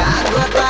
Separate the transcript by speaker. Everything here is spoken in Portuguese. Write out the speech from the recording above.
Speaker 1: água tá